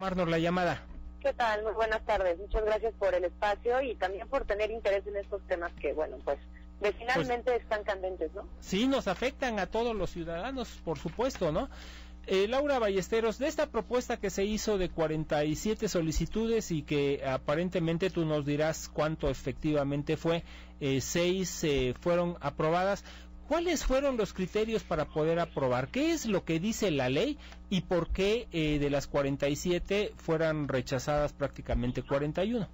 Marnos la llamada. ¿Qué tal? Muy buenas tardes. Muchas gracias por el espacio y también por tener interés en estos temas que, bueno, pues vecinalmente pues, están candentes, ¿no? Sí, nos afectan a todos los ciudadanos, por supuesto, ¿no? Eh, Laura Ballesteros, de esta propuesta que se hizo de 47 solicitudes y que aparentemente tú nos dirás cuánto efectivamente fue, eh, seis eh, fueron aprobadas. ¿Cuáles fueron los criterios para poder aprobar? ¿Qué es lo que dice la ley y por qué eh, de las 47 fueran rechazadas prácticamente 41?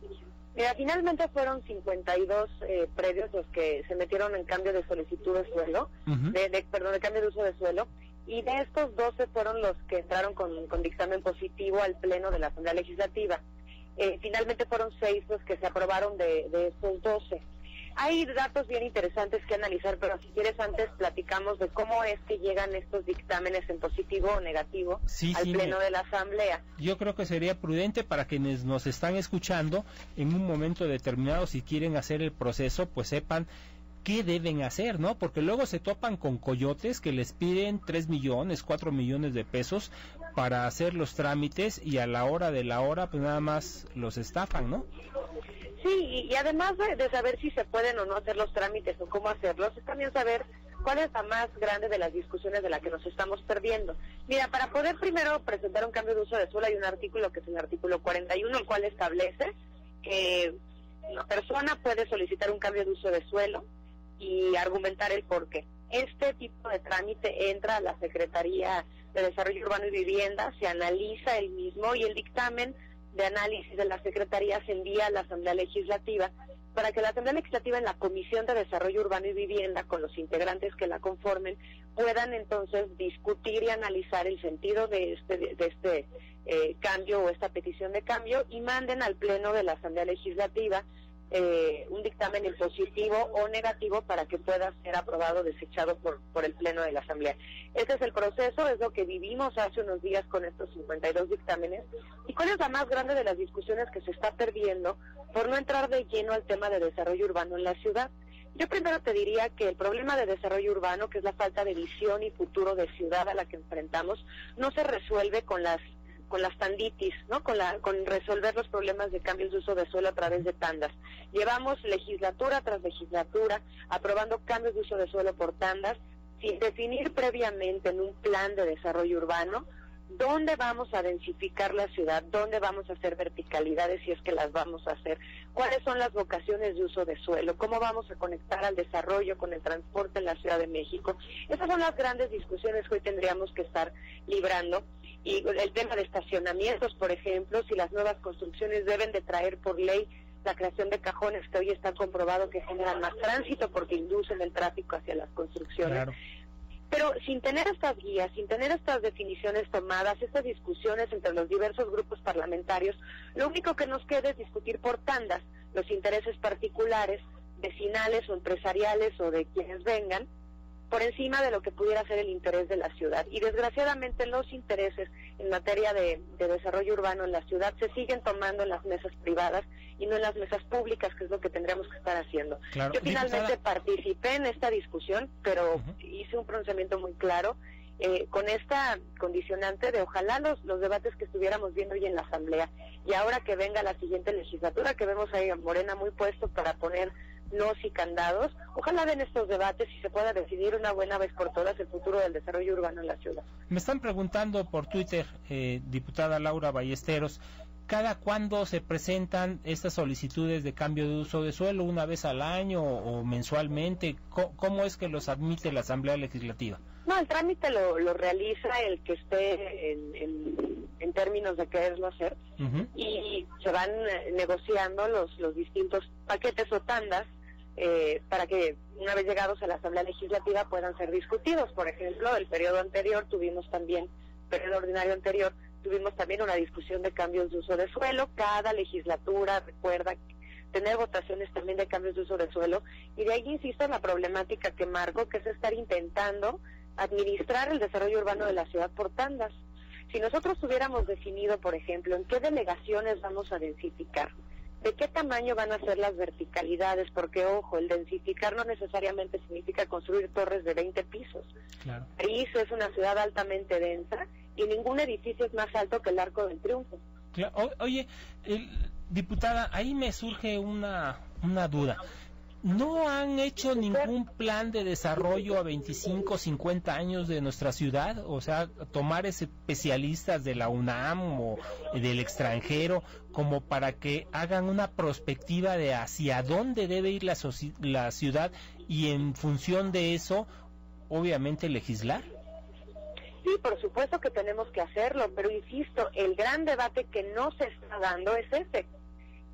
Mira, finalmente fueron 52 eh, predios los que se metieron en cambio de solicitud de suelo, de, perdón, de cambio de uso de suelo, y de estos 12 fueron los que entraron con, dictamen positivo al Pleno de la Asamblea Legislativa. Eh, finalmente fueron 6 los que se aprobaron de, de estos 12. Hay datos bien interesantes que analizar, pero si quieres antes platicamos de cómo es que llegan estos dictámenes en positivo o negativo al pleno de la Asamblea. Yo creo que sería prudente para quienes nos están escuchando en un momento determinado, si quieren hacer el proceso, pues sepan qué deben hacer, ¿no? Porque luego se topan con coyotes que les piden 3 millones, 4 millones de pesos para hacer los trámites y a la hora de la hora pues nada más los estafan, ¿no? Sí, y, además de, saber si se pueden o no hacer los trámites o cómo hacerlos, es también saber cuál es la más grande de las discusiones de la que nos estamos perdiendo. Mira, para poder primero presentar un cambio de uso de suelo hay un artículo que es el artículo 41, el cual establece que una persona puede solicitar un cambio de uso de suelo y argumentar el por qué. Este tipo de trámite entra a la Secretaría de Desarrollo Urbano y Vivienda, se analiza el mismo y el dictamen de análisis de la Secretaría se envía a la Asamblea Legislativa para que la Asamblea Legislativa en la Comisión de Desarrollo Urbano y Vivienda, con los integrantes que la conformen, puedan entonces discutir y analizar el sentido de este, de este eh, cambio o esta petición de cambio y manden al Pleno de la Asamblea Legislativa eh, un dictamen en positivo o negativo para que pueda ser aprobado o desechado por, por el Pleno de la Asamblea. Este es el proceso, es lo que vivimos hace unos días con estos 52 dictámenes. ¿Y cuál es la más grande de las discusiones que se está perdiendo por no entrar de lleno al tema de desarrollo urbano en la ciudad? Yo primero te diría que el problema de desarrollo urbano, que es la falta de visión y futuro de ciudad a la que enfrentamos, no se resuelve con las con las tanditis, ¿no? Con, la, con resolver los problemas de cambios de uso de suelo a través de tandas. Llevamos legislatura tras legislatura aprobando cambios de uso de suelo por tandas sin definir previamente en un plan de desarrollo urbano dónde vamos a densificar la ciudad, dónde vamos a hacer verticalidades si es que las vamos a hacer, cuáles son las vocaciones de uso de suelo, cómo vamos a conectar al desarrollo con el transporte en la Ciudad de México. Esas son las grandes discusiones que hoy tendríamos que estar librando y el tema de estacionamientos, por ejemplo, si las nuevas construcciones deben de traer por ley la creación de cajones que hoy está comprobado que generan más tránsito porque inducen el tráfico hacia las construcciones. Pero sin tener estas guías, sin tener estas definiciones tomadas, estas discusiones entre los diversos grupos parlamentarios, lo único que nos queda es discutir por tandas los intereses particulares, vecinales o empresariales o de quienes vengan, por encima de lo que pudiera ser el interés de la ciudad. Y desgraciadamente los intereses en materia de, desarrollo urbano en la ciudad se siguen tomando en las mesas privadas y no en las mesas públicas, que es lo que tendríamos que estar haciendo. Yo finalmente participé en esta discusión, pero hice un pronunciamiento muy claro. Eh, con esta condicionante de ojalá los, los debates que estuviéramos viendo hoy en la Asamblea y ahora que venga la siguiente legislatura, que vemos ahí a Morena muy puesto para poner nos y candados. Ojalá den estos debates y se pueda decidir una buena vez por todas el futuro del desarrollo urbano en la ciudad. Me están preguntando por Twitter, eh, diputada Laura Ballesteros, ¿cada cuándo se presentan estas solicitudes de cambio de uso de suelo? ¿Una vez al año o, mensualmente? ¿Cómo, es que los admite la Asamblea Legislativa? No, el trámite lo, realiza el que esté en, términos de quererlo hacer y se van eh, negociando los, los distintos paquetes o tandas eh, para que una vez llegados a la Asamblea Legislativa puedan ser discutidos. Por ejemplo, el periodo anterior tuvimos también, periodo ordinario anterior, tuvimos también una discusión de cambios de uso de suelo. Cada legislatura recuerda tener votaciones también de cambios de uso de suelo y de ahí insisto en la problemática que marco, que es estar intentando administrar el desarrollo urbano de la ciudad por tandas. Si nosotros hubiéramos definido, por ejemplo, en qué delegaciones vamos a densificar, de qué tamaño van a ser las verticalidades, porque ojo, el densificar no necesariamente significa construir torres de 20 pisos. París es una ciudad altamente densa y ningún edificio es más alto que el Arco del Triunfo. oye, diputada, ahí me surge una, una duda no han hecho ningún plan de desarrollo a 25, 50 años de nuestra ciudad, o sea, tomar especialistas de la UNAM o del extranjero como para que hagan una perspectiva de hacia dónde debe ir la, la ciudad y en función de eso, obviamente, legislar. Sí, por supuesto que tenemos que hacerlo, pero insisto, el gran debate que no se está dando es ese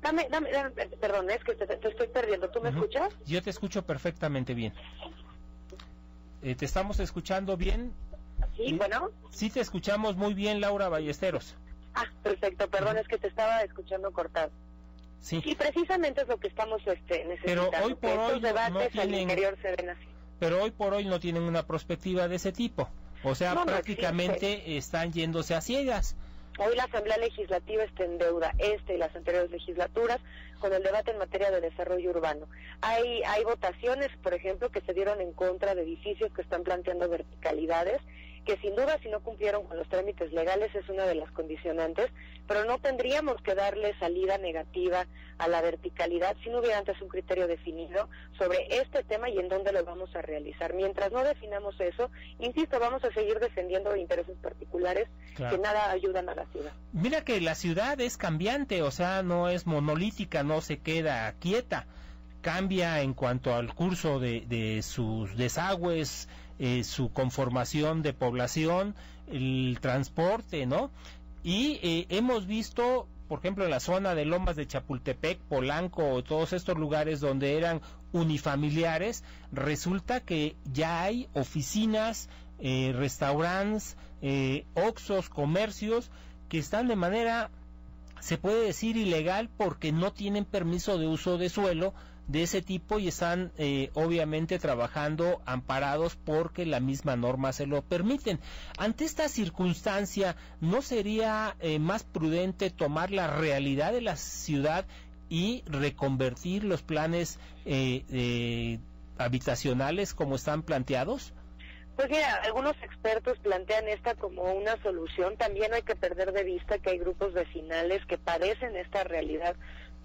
Dame, dame, perdón, es que te, estoy perdiendo. ¿Tú me escuchas? Yo te escucho perfectamente bien. Eh, ¿Te estamos escuchando bien? Sí, bueno. Sí, te escuchamos muy bien, Laura Ballesteros. Ah, perfecto, perdón, es que te estaba escuchando cortado. Sí. Y precisamente es lo que estamos este, necesitando. Pero hoy por hoy debates no interior se ven así. Pero hoy por hoy no tienen una perspectiva de ese tipo. O sea, prácticamente están yéndose a ciegas. Hoy la Asamblea Legislativa está en deuda, este y las anteriores legislaturas, con el debate en materia de desarrollo urbano. Hay, hay votaciones, por ejemplo, que se dieron en contra de edificios que están planteando verticalidades que sin duda si no cumplieron con los trámites legales es una de las condicionantes, pero no tendríamos que darle salida negativa a la verticalidad si no hubiera antes un criterio definido sobre este tema y en dónde lo vamos a realizar. Mientras no definamos eso, insisto, vamos a seguir defendiendo intereses particulares que nada ayudan a la ciudad. Mira que la ciudad es cambiante, o sea, no es monolítica, no se queda quieta cambia en cuanto al curso de, de sus desagües, eh, su conformación de población, el transporte, ¿no? Y eh, hemos visto, por ejemplo, en la zona de Lomas de Chapultepec, Polanco, todos estos lugares donde eran unifamiliares, resulta que ya hay oficinas, eh, restaurantes, eh, oxos, comercios que están de manera, se puede decir, ilegal porque no tienen permiso de uso de suelo de ese tipo y están eh, obviamente trabajando amparados porque la misma norma se lo permiten. Ante esta circunstancia, ¿no sería eh, más prudente tomar la realidad de la ciudad y reconvertir los planes eh, habitacionales como están planteados? Pues mira, algunos expertos plantean esta como una solución. También hay que perder de vista que hay grupos vecinales que padecen esta realidad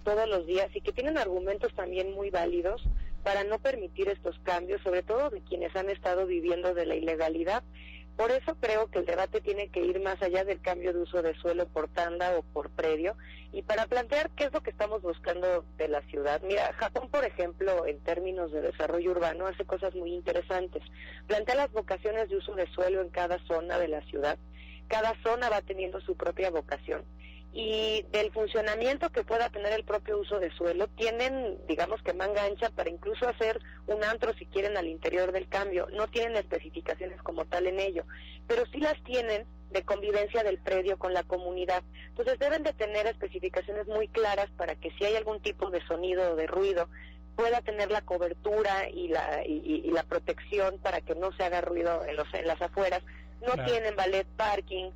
todos los días y que tienen argumentos también muy válidos para no permitir estos cambios, sobre todo de quienes han estado viviendo de la ilegalidad. Por eso creo que el debate tiene que ir más allá del cambio de uso de suelo por tanda o por predio y para plantear qué es lo que estamos buscando de la ciudad. Mira, Japón, por ejemplo, en términos de desarrollo urbano, hace cosas muy interesantes. Plantea las vocaciones de uso de suelo en cada zona de la ciudad. Cada zona va teniendo su propia vocación y del funcionamiento que pueda tener el propio uso de suelo, tienen, digamos que manga ancha para incluso hacer un antro si quieren al interior del cambio. No tienen especificaciones como tal en ello, pero sí las tienen de convivencia del predio con la comunidad. Entonces deben de tener especificaciones muy claras para que si hay algún tipo de sonido o de ruido, pueda tener la cobertura y la, y, la protección para que no se haga ruido en, los, en las afueras. No tienen ballet parking,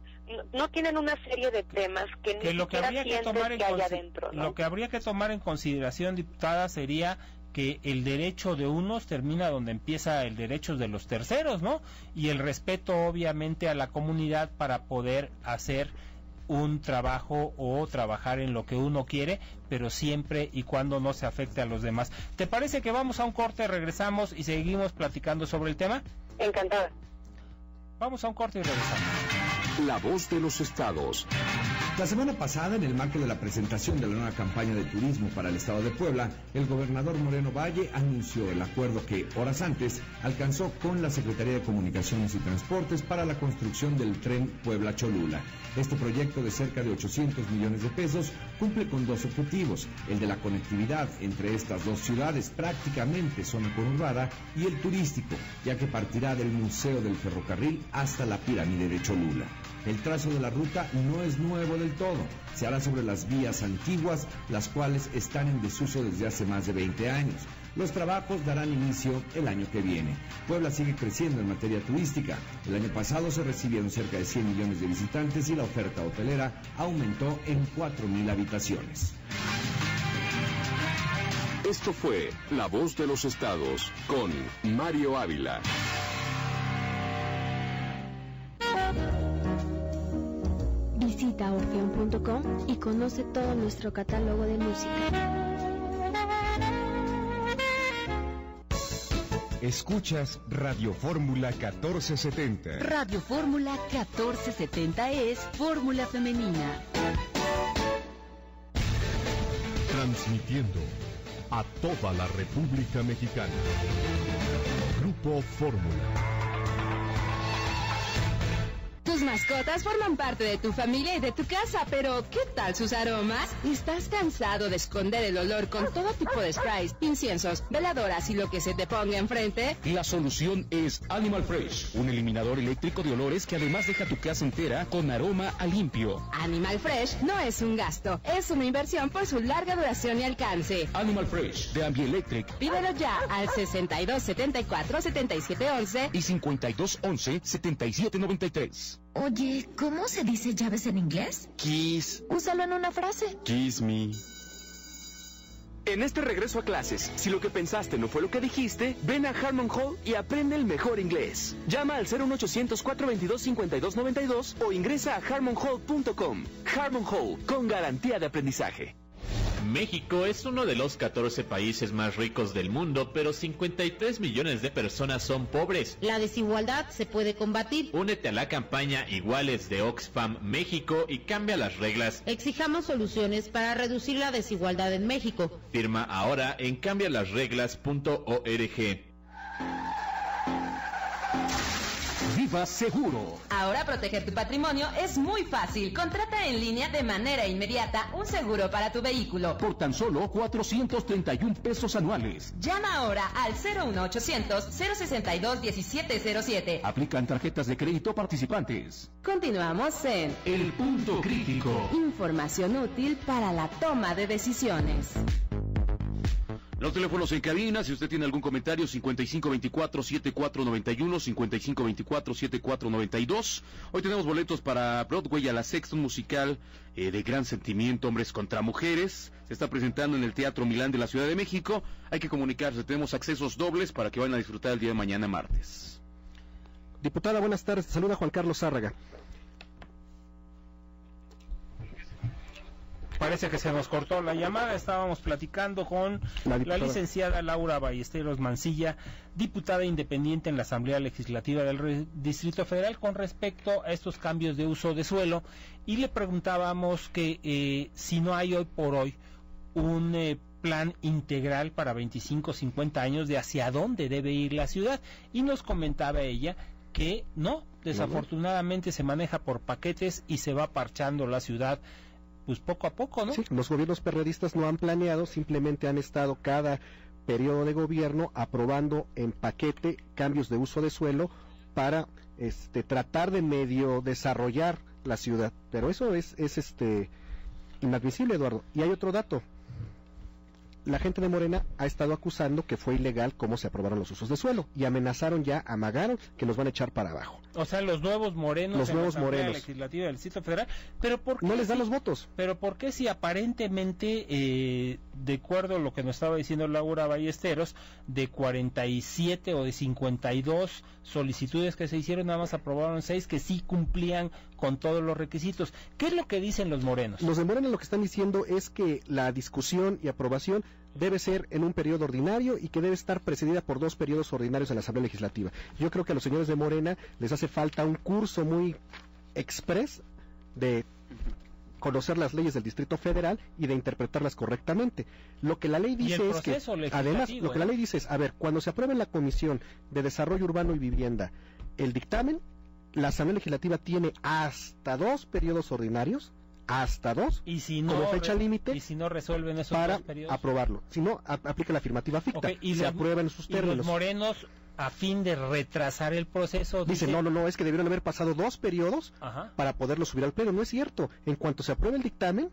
no tienen una serie de temas que, ni lo que habría que tomar en adentro. Lo que habría que tomar en consideración, diputada, sería que el derecho de unos termina donde empieza el derecho de los terceros, ¿no? Y el respeto, obviamente, a la comunidad para poder hacer un trabajo o trabajar en lo que uno quiere, pero siempre y cuando no se afecte a los demás. ¿Te parece que vamos a un corte, regresamos y seguimos platicando sobre el tema? Encantada. Vamos a un corte y regresamos. La voz de los estados. La semana pasada, en el marco de la presentación de la nueva campaña de turismo para el estado de Puebla, el gobernador Moreno Valle anunció el acuerdo que, horas antes, alcanzó con la Secretaría de Comunicaciones y Transportes para la construcción del tren Puebla-Cholula. Este proyecto de cerca de 800 millones de pesos cumple con dos objetivos, el de la conectividad entre estas dos ciudades, prácticamente zona conurbada, y el turístico, ya que partirá del Museo del Ferrocarril hasta la pirámide de Cholula. El trazo de la ruta no es nuevo del todo. Se hará sobre las vías antiguas, las cuales están en desuso desde hace más de 20 años. Los trabajos darán inicio el año que viene. Puebla sigue creciendo en materia turística. El año pasado se recibieron cerca de 100 millones de visitantes y la oferta hotelera aumentó en 4.000 habitaciones. Esto fue La Voz de los Estados con Mario Ávila. Visita Orfeón.com y conoce todo nuestro catálogo de música. Escuchas Radio Fórmula 1470. Radio Fórmula 1470 es fórmula femenina. Transmitiendo a toda la República Mexicana. Grupo Fórmula. Tus mascotas forman parte de tu familia y de tu casa, pero ¿qué tal sus aromas? ¿Estás cansado de esconder el olor con todo tipo de sprays, inciensos, veladoras y lo que se te ponga enfrente? La solución es Animal Fresh, un eliminador eléctrico de olores que además deja tu casa entera con aroma a limpio. Animal Fresh no es un gasto, es una inversión por su larga duración y alcance. Animal Fresh de Ambi-Electric. Pídelo ya al 6274 7711 y 5211 7793. Oye, ¿cómo se dice llaves en inglés? Kiss. Úsalo en una frase. Kiss me. En este regreso a clases, si lo que pensaste no fue lo que dijiste, ven a Harmon Hall y aprende el mejor inglés. Llama al 01800-422-5292 o ingresa a harmonhall.com. Harmon Hall, con garantía de aprendizaje. México es uno de los 14 países más ricos del mundo, pero 53 millones de personas son pobres. La desigualdad se puede combatir. Únete a la campaña Iguales de Oxfam México y cambia las reglas. Exijamos soluciones para reducir la desigualdad en México. Firma ahora en cambialasreglas.org. Seguro. Ahora proteger tu patrimonio es muy fácil. Contrata en línea de manera inmediata un seguro para tu vehículo. Por tan solo 431 pesos anuales. Llama ahora al 01800 062 1707. Aplican tarjetas de crédito participantes. Continuamos en El Punto Crítico. Información útil para la toma de decisiones. Los teléfonos en cabina, si usted tiene algún comentario, 5524-7491, 5524-7492. Hoy tenemos boletos para Broadway a la sexta, musical eh, de gran sentimiento, hombres contra mujeres. Se está presentando en el Teatro Milán de la Ciudad de México. Hay que comunicarse, tenemos accesos dobles para que vayan a disfrutar el día de mañana martes. Diputada, buenas tardes. Saluda Juan Carlos Zárraga. Parece que se nos cortó la llamada. Estábamos platicando con la, la, licenciada Laura Ballesteros Mancilla, diputada independiente en la Asamblea Legislativa del Distrito Federal, con respecto a estos cambios de uso de suelo. Y le preguntábamos que eh, si no hay hoy por hoy un eh, plan integral para 25, 50 años de hacia dónde debe ir la ciudad. Y nos comentaba ella que no, desafortunadamente se maneja por paquetes y se va parchando la ciudad pues poco a poco, ¿no? Sí, los gobiernos perredistas no han planeado, simplemente han estado cada periodo de gobierno aprobando en paquete cambios de uso de suelo para este tratar de medio desarrollar la ciudad, pero eso es es este inadmisible, Eduardo. Y hay otro dato. La gente de Morena ha estado acusando que fue ilegal cómo se aprobaron los usos de suelo y amenazaron ya, amagaron que los van a echar para abajo. O sea, los nuevos morenos los en nuevos la morenos. Legislativa del Distrito Federal, pero ¿por qué no les dan si- los votos? Pero ¿por qué si aparentemente, eh, de acuerdo a lo que nos estaba diciendo Laura Ballesteros, de 47 o de 52 solicitudes que se hicieron, nada más aprobaron 6 que sí cumplían con todos los requisitos? ¿Qué es lo que dicen los morenos? Los de Morena lo que están diciendo es que la discusión y aprobación debe ser en un periodo ordinario y que debe estar precedida por dos periodos ordinarios en la Asamblea Legislativa. Yo creo que a los señores de Morena les hace falta un curso muy express de conocer las leyes del Distrito Federal y de interpretarlas correctamente. Lo que la ley dice es que, además, lo que la ¿eh? ley dice es, a ver, cuando se apruebe en la Comisión de Desarrollo Urbano y Vivienda el dictamen, la Asamblea Legislativa tiene hasta dos periodos ordinarios, hasta dos, y si no, como fecha límite si no resuelven esos para dos periodos. aprobarlo. Si no, aplica la afirmativa ficta. Y se los- aprueba en sus y los términos. morenos, a fin de retrasar el proceso, Dice, dicen- no, no, no, es que debieron haber pasado dos periodos Ajá. para poderlo subir al pleno. No es cierto. En cuanto se apruebe el dictamen,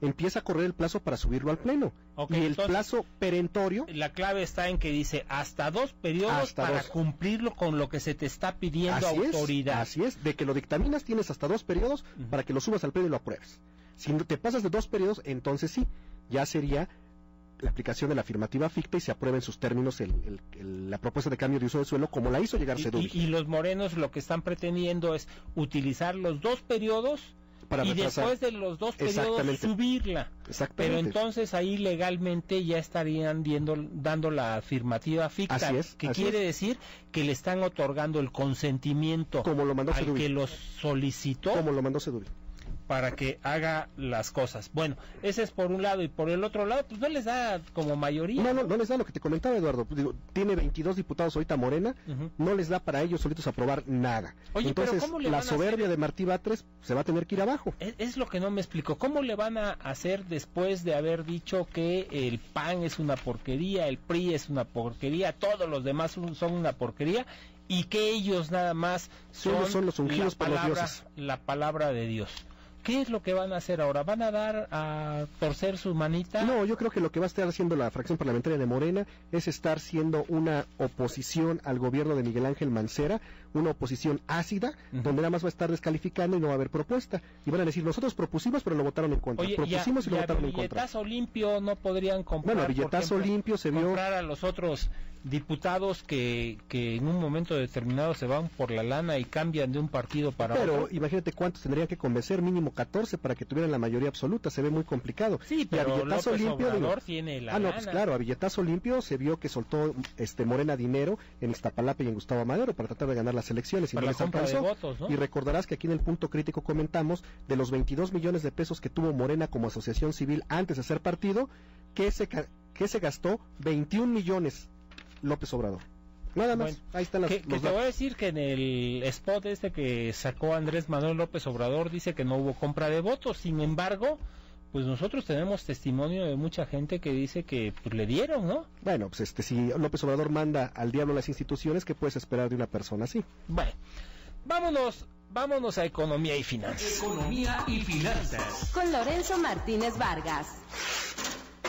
empieza a correr el plazo para subirlo al pleno. Y el entonces- plazo perentorio, La clave está en que dice hasta dos periodos Hasta para dos. cumplirlo con lo que se te está pidiendo así autoridad. es, así es, de que lo dictaminas tienes hasta dos periodos para que lo subas al pleno y lo apruebes. Si no te pasas de dos periodos, entonces sí, ya sería la aplicación de la afirmativa ficta y se aprueba en sus términos el- el- el- la propuesta de cambio de uso de suelo como la hizo llegar Y, Seduri. y- y los morenos lo que están pretendiendo es utilizar los dos periodos para y retrasar. después de los dos periodos subirla. Exactamente. Pero entonces ahí legalmente ya estarían diendo- dando la afirmativa ficta, Así es, que así quiere es. decir que le están otorgando el consentimiento Como lo mandó al Sedubi. que los solicitó Como lo mandó Sedubi. Para que haga las cosas. Bueno, ese es por un lado y por el otro lado, pues no les da como mayoría. No, no, no les da lo que te comentaba Eduardo. Digo, tiene 22 diputados ahorita Morena, no les da para ellos solitos aprobar nada. Oye, pero Entonces, ¿cómo le la van a soberbia de Martí Batres se va a tener que ir abajo. Es, es lo que no me explico. ¿Cómo le van a hacer después de haber dicho que el PAN es una porquería, el PRI es una porquería, todos los demás son una porquería y que ellos nada más son, Ellos son los ungidos la por los dioses. la palabra de Dios? ¿Qué es lo que van a hacer ahora? ¿Van a dar a torcer su manita? No, yo creo que lo que va a estar haciendo la fracción parlamentaria de Morena es estar siendo una oposición al gobierno de Miguel Ángel Mancera, una oposición ácida, donde nada más va a estar descalificando y no va a haber propuesta. Y van a decir, nosotros propusimos, pero lo votaron en contra. Oye, Propusimos y, y lo a, votaron a en contra. billetazo limpio no podrían comprar. Bueno, a por billetazo ejemplo, limpio se vio- Comprar a los otros diputados que, que en un momento determinado se van por la lana y cambian de un partido para Pero otro. imagínate cuántos tendrían que convencer, mínimo 14 para que tuvieran la mayoría absoluta, se ve muy complicado. Sí, Y a pero billetazo López limpio, digo, tiene la Ah, no, lana. pues claro, a billetazo limpio se vio que soltó este Morena dinero en Iztapalapa y en Gustavo Madero para tratar de ganar las elecciones y Para no la les alcanzó. votos, ¿no? Y recordarás que aquí en el punto crítico comentamos de los 22 millones de pesos que tuvo Morena como asociación civil antes de ser partido, que se, que se gastó 21 millones López Obrador. Nada más, Bueno, ahí están las, que, que te voy a decir que en el spot este que sacó Andrés Manuel López Obrador dice que no hubo compra de votos. Sin embargo, pues nosotros tenemos testimonio de mucha gente que dice que pues, le dieron, ¿no? Bueno, pues este, si López Obrador manda al diablo las instituciones, ¿qué puedes esperar de una persona así? Bueno, vámonos, vámonos a economía y finanzas. Economía y finanzas. Con Lorenzo Martínez Vargas.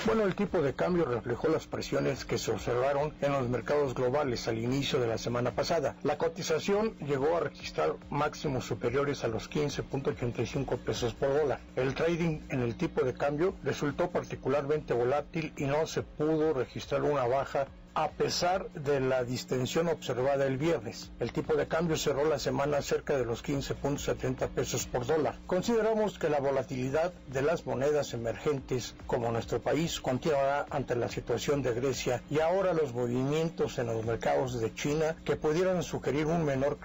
Bueno, el tipo de cambio reflejó las presiones que se observaron en los mercados globales al inicio de la semana pasada. La cotización llegó a registrar máximos superiores a los 15.85 pesos por dólar. El trading en el tipo de cambio resultó particularmente volátil y no se pudo registrar una baja a pesar de la distensión observada el viernes. El tipo de cambio cerró la semana cerca de los 15.70 pesos por dólar. Consideramos que la volatilidad de las monedas emergentes como nuestro país continuará ante la situación de Grecia y ahora los movimientos en los mercados de China que pudieran sugerir un menor